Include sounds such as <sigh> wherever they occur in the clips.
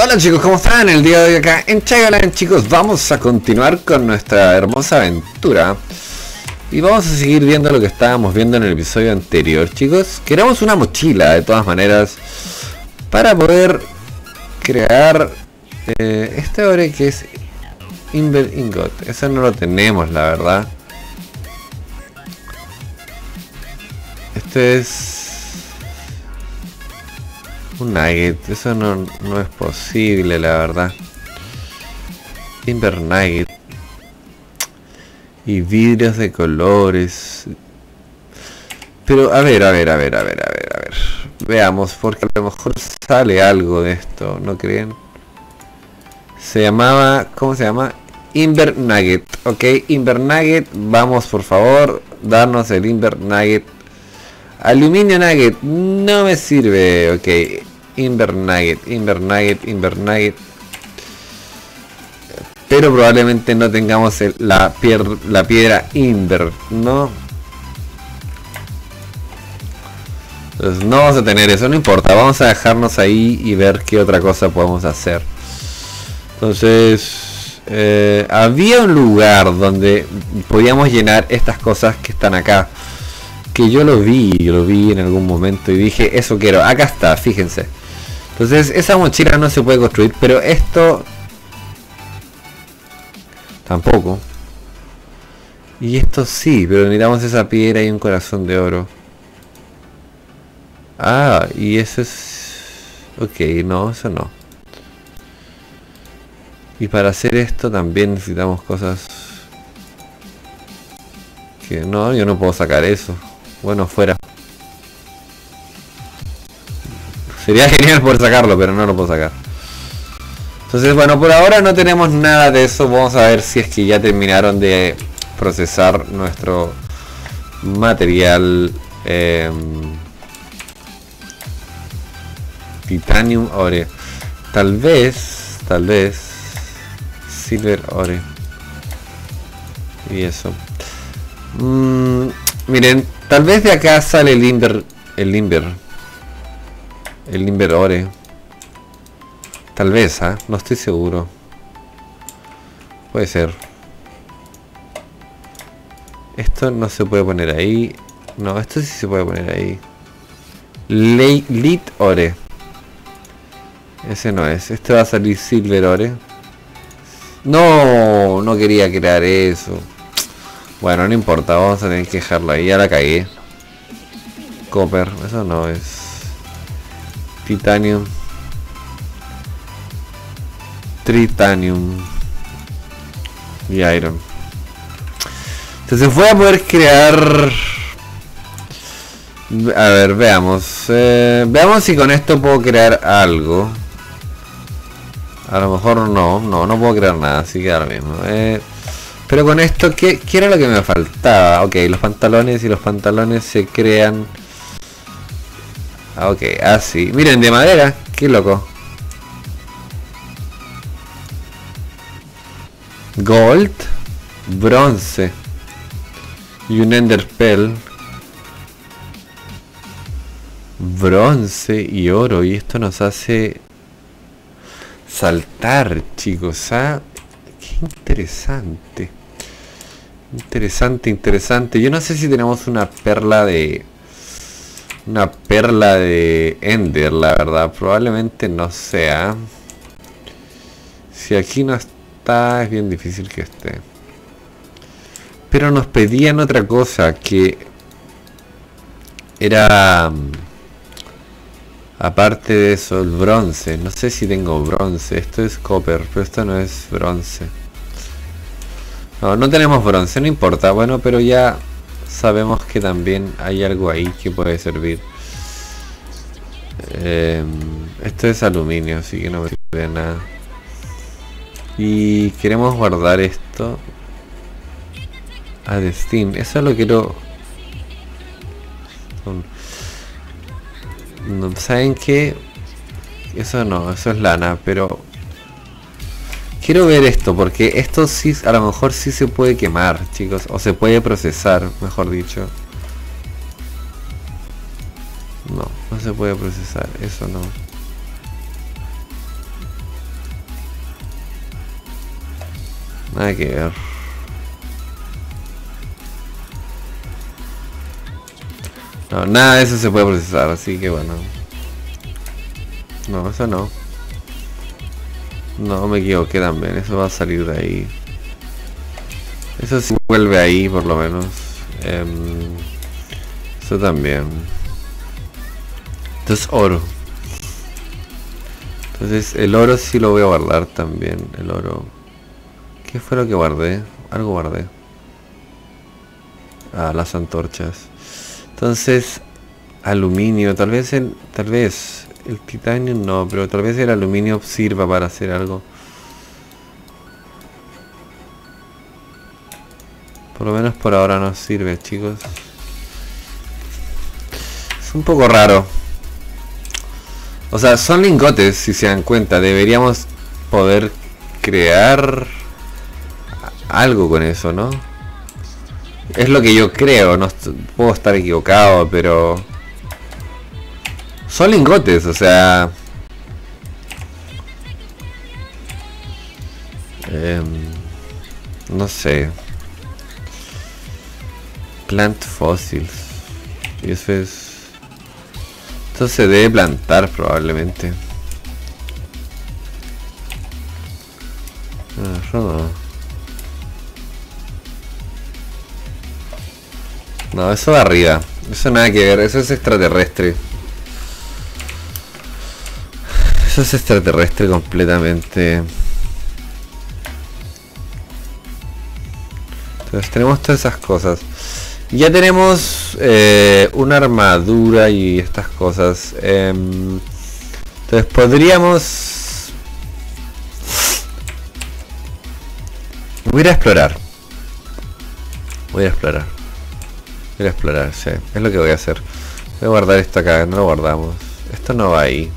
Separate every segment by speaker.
Speaker 1: Hola chicos, ¿cómo están? El día de hoy acá en Chagalan chicos vamos a continuar con nuestra hermosa aventura Y vamos a seguir viendo lo que estábamos viendo en el episodio anterior chicos. Queremos una mochila de todas maneras Para poder crear eh, este ore que es Inver Ingot. Eso no lo tenemos la verdad. Este es un nugget, eso no, no es posible, la verdad. Timber nugget. Y vidrios de colores. Pero, a ver, a ver, a ver, a ver, a ver, a ver. Veamos, porque a lo mejor sale algo de esto, ¿no creen? Se llamaba, ¿cómo se llama? Inver Nugget, ok, Inver Nugget, vamos por favor, darnos el Inver Nugget Aluminio Nugget, no me sirve, ok, Invernagget, Invernagget, Invernagget. Pero probablemente no tengamos la, piedra Inver, ¿no? Entonces no vamos a tener eso, no importa, vamos a dejarnos ahí y ver qué otra cosa podemos hacer. Entonces, eh, había un lugar donde podíamos llenar estas cosas que están acá. Que yo lo vi, lo vi en algún momento y dije, eso quiero, acá está, fíjense. Entonces esa mochila no se puede construir, pero esto tampoco. Y esto sí, pero necesitamos esa piedra y un corazón de oro. Ah, y eso es... Ok, no, eso no. Y para hacer esto también necesitamos cosas... Que no, yo no puedo sacar eso. Bueno, fuera. Sería <laughs> genial poder sacarlo, pero no lo puedo sacar. Entonces, bueno, por ahora no tenemos nada de eso. Vamos a ver si es que ya terminaron de procesar nuestro material. Em, titanium ore. Tal vez, tal vez, silver ore. Y eso. Mm, miren, tal vez de acá sale el limber, el limber el Inverore. Tal vez, ¿ah? No estoy seguro. Puede ser. Esto no se puede poner ahí. No, esto sí se puede poner ahí. Lit Ore. Ese no es. Este va a salir Silver Ore. No, no quería crear eso. Bueno, no importa. Vamos a tener que dejarlo ahí. Ya la cagué. Copper. Eso no es. Titanium. Tritanium. Y Iron. Entonces voy a poder crear... A ver, veamos. Eh, veamos si con esto puedo crear algo. A lo mejor no, no, no puedo crear nada, así que ahora mismo. Eh, pero con esto, ¿qué, ¿qué, era lo que me faltaba? Ok, los pantalones y los pantalones se crean Ok, así. Miren, de madera. Qué loco. Gold. Bronce. Y un Enderpell. Bronce y oro. Y esto nos hace saltar, chicos. ¿ah? Qué interesante. Interesante, interesante. Yo no sé si tenemos una perla de una perla de Ender, la verdad. Probablemente no sea. Si aquí no está, es bien difícil que esté. Pero nos pedían otra cosa que era... Mm, aparte de eso, el bronce. No sé si tengo bronce. Esto es copper, pero esto no es bronce. No, no tenemos bronce, no importa. Bueno, pero ya sabemos que también hay algo ahí que puede servir. Em, esto es aluminio, así que no me sirve de nada. Y queremos guardar esto a Steam. Eso lo quiero... No, ¿Saben qué? Eso no, eso es lana, pero Quiero ver esto, porque esto sí, a lo mejor sí se puede quemar, chicos. O se puede procesar, mejor dicho. No, no se puede procesar, eso no. Nada que ver. No, nada de eso se puede procesar, así que bueno. No, eso no. No, me equivoqué también, eso va a salir de ahí. Eso sí vuelve ahí, por lo menos. Em, eso también. Esto es oro. Entonces el oro sí lo voy a guardar también. El oro. ¿Qué fue lo que guardé? Algo guardé. Ah, las antorchas. Entonces, aluminio, tal vez el, tal vez el titanio no, pero tal vez el aluminio sirva para hacer algo. Por lo menos por ahora no sirve, chicos. Es un poco raro. O sea, son lingotes, si se dan cuenta. Deberíamos poder crear algo con eso, ¿no? Es lo que yo creo, no puedo estar equivocado, pero... Son lingotes, o sea... Em, no sé. Plant fossils. Y eso es... Esto se debe plantar probablemente. Ah, no. No, eso de arriba. Eso nada que ver, eso es extraterrestre. Eso es extraterrestre completamente. Entonces tenemos todas esas cosas. Ya tenemos eh, una armadura y estas cosas. Em, entonces podríamos... Voy a a explorar. Voy a explorar. Voy a explorar, sí. Es lo que voy a hacer. Voy a guardar esto acá, no lo guardamos. Esto no va ahí.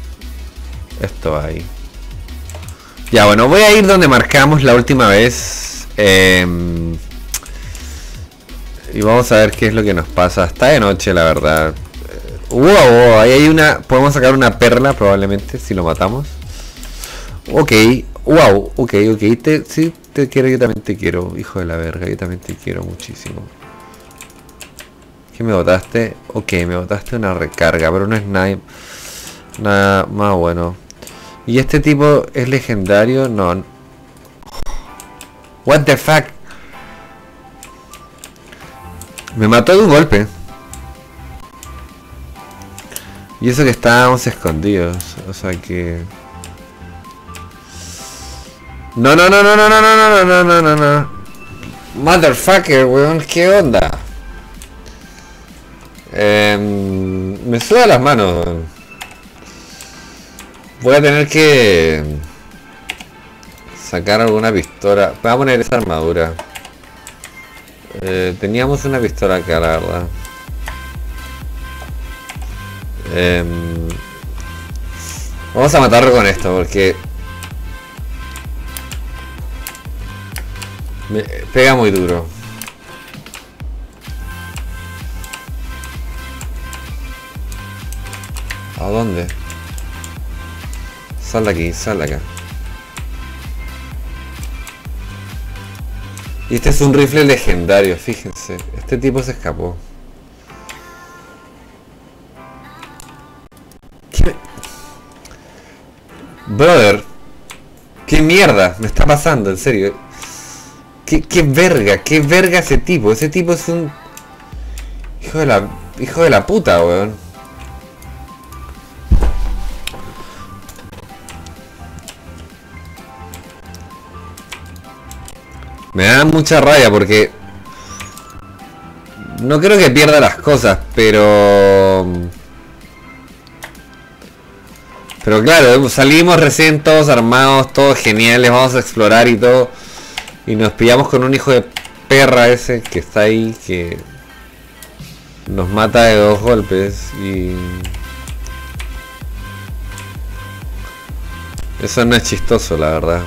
Speaker 1: Esto ahí. Ya, bueno, voy a ir donde marcamos la última vez. Em, y vamos a ver qué es lo que nos pasa. Está de noche, la verdad. Wow, ahí hay una... Podemos sacar una perla probablemente si lo matamos. Ok, wow, ok, ok. Te, sí, te quiero, yo también te quiero. Hijo de la verga, yo también te quiero muchísimo me botaste? Ok, me botaste una recarga, pero no es nada, nada más bueno. ¿Y este tipo es legendario? No. What the fuck? Me mató de un golpe. Y eso que estábamos escondidos. O sea que... No, no, no, no, no, no, no, no, no, no, no. Motherfucker, weón, ¿qué onda? Eh, me suda las manos. Voy a tener que sacar alguna pistola. Voy a poner esa armadura. Eh, teníamos una pistola acá, la verdad. Em, vamos a matarlo con esto porque me pega muy duro. ¿A dónde? Sal de aquí, sal de acá. Y este es un rifle legendario, fíjense. Este tipo se escapó. Brother. ¿Qué mierda me está pasando? En serio. ¿Qué, ¿Qué verga? ¿Qué verga ese tipo? Ese tipo es un... Hijo de la... Hijo de la puta, weón. Me da mucha raya porque... No creo que pierda las cosas, pero... Pero claro, salimos recién todos armados, todos geniales, vamos a explorar y todo. Y nos pillamos con un hijo de perra ese que está ahí, que nos mata de dos golpes y... Eso no es chistoso, la verdad.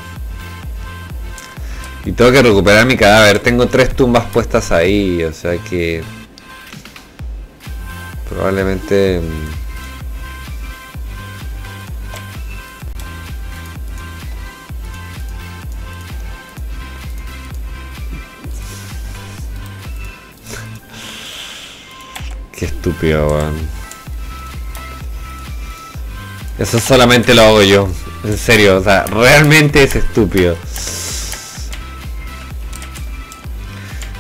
Speaker 1: Y tengo que recuperar mi cadáver. Tengo tres tumbas puestas ahí, o sea que... Probablemente... Mm, qué estúpido, weón. Eso solamente lo hago yo. En serio, o sea, realmente es estúpido.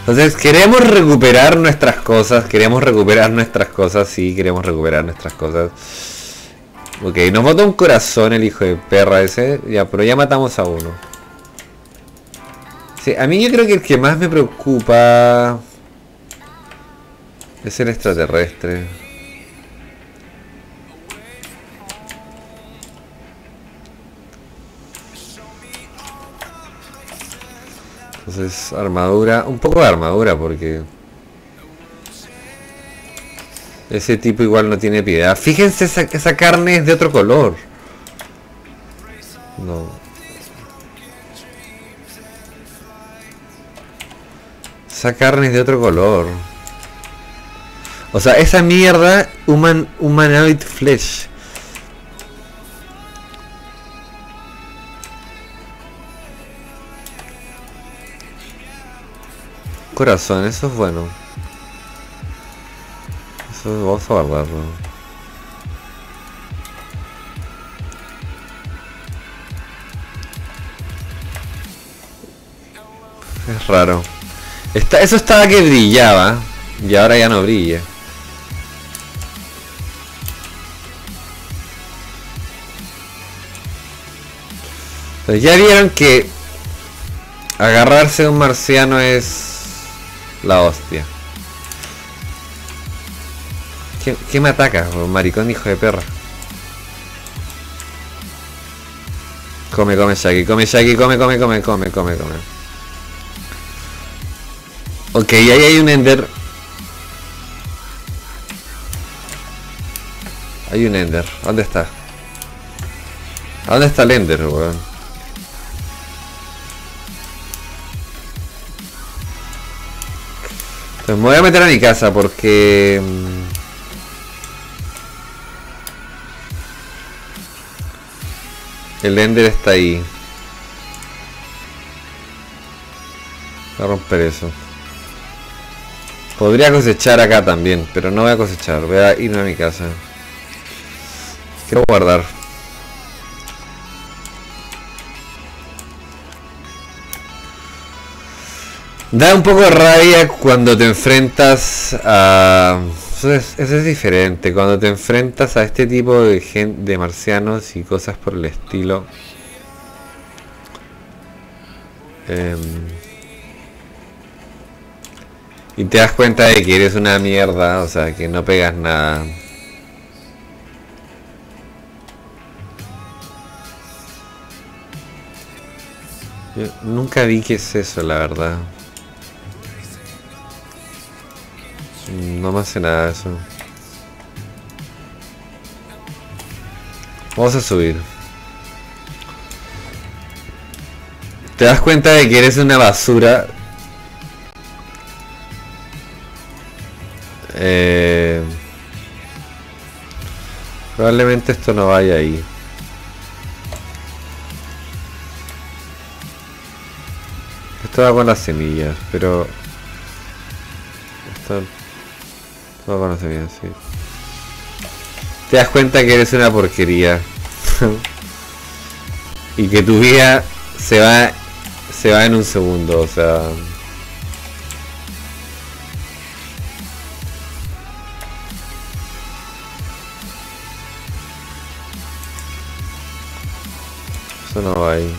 Speaker 1: Entonces, queremos recuperar nuestras cosas, queremos recuperar nuestras cosas, sí, queremos recuperar nuestras cosas. Ok, nos bota un corazón el hijo de perra ese, ya, pero ya matamos a uno. Sí, a mí yo creo que el que más me preocupa es el extraterrestre. Entonces, armadura, un poco de armadura porque ese tipo igual no tiene piedad. Fíjense, esa, esa carne es de otro color. No. Esa carne es de otro color. O sea, esa mierda, human, humanoid flesh. Corazón, eso es bueno. Eso vamos a guardarlo. Es raro. Está, eso estaba que brillaba y ahora ya no brilla. Pues ya vieron que agarrarse a un marciano es la hostia. ¿Qué, me ataca? Maricón hijo de perra. Come, come, Shaggy, come, Shaggy, come, come, come, come, come, come. Ok, ahí hay un Ender. Hay un Ender. ¿Dónde está? ¿A dónde está el Ender, weón? Entonces me voy a meter a mi casa porque... Mm, el Ender está ahí. Voy a romper eso. Podría cosechar acá también, pero no voy a cosechar. Voy a irme a mi casa. Quiero guardar. Da un poco de rabia cuando te enfrentas a... Eso es, diferente, cuando te enfrentas a este tipo de, gente, de marcianos y cosas por el estilo. Em, y te das cuenta de que eres una mierda, o sea, que no pegas nada. Yo nunca vi que es eso, la verdad. No me hace nada eso. Vamos a subir. Te das cuenta de que eres una basura. Eh, probablemente esto no vaya ahí. Esto va con las semillas, pero... no conoce bien, sí. Te das cuenta que eres una porquería. <laughs> y que tu vida se va se va en un segundo, o sea. Eso no va ahí.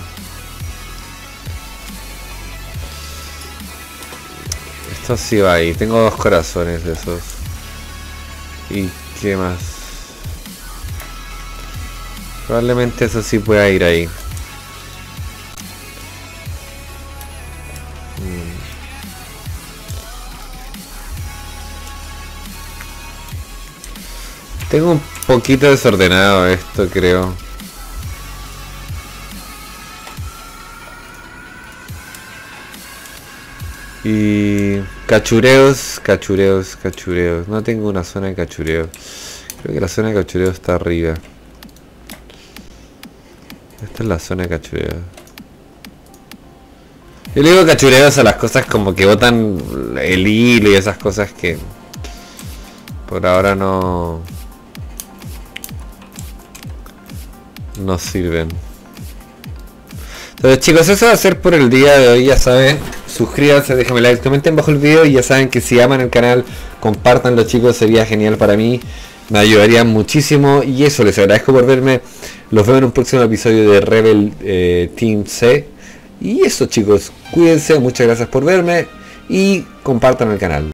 Speaker 1: Esto sí va ahí. Tengo dos corazones de esos. ¿Y qué más? Probablemente eso sí pueda ir ahí. Mm. Tengo un poquito desordenado esto, creo. Y cachureos, cachureos, cachureos. No tengo una zona de cachureo. Creo que la zona de cachureo está arriba. Esta es la zona de cachureo. Yo le digo cachureos a las cosas como que botan el hilo y esas cosas que... Por ahora no... No sirven. Entonces chicos, eso va a ser por el día de hoy, ya saben. Suscríbanse, déjenme like, comenten bajo el video y ya saben que si aman el canal, compartanlo chicos, sería genial para mí. Me ayudaría muchísimo y eso, les agradezco por verme. Los veo en un próximo episodio de Rebel eh, Team C. Y eso chicos, cuídense, muchas gracias por verme y compartan el canal.